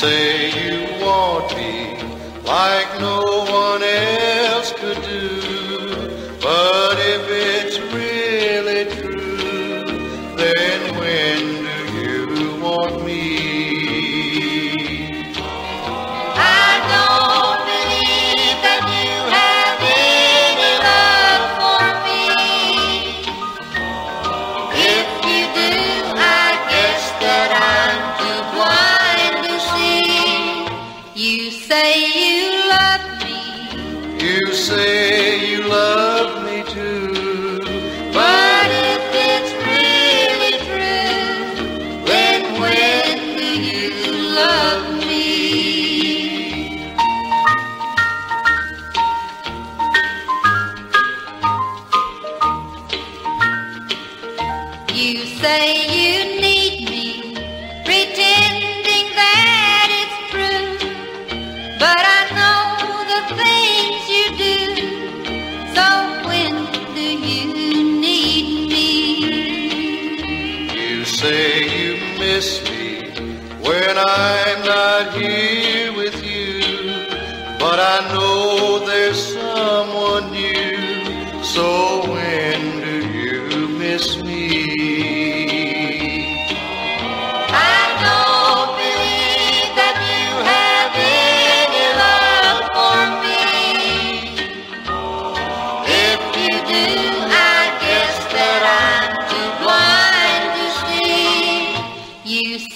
say you want me like no one else could do. But if it's real, You say you love me too. but if it's really true, then when do you love me? You say say you miss me when I'm not here with you. But I know there's someone new. So when do you miss me?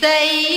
say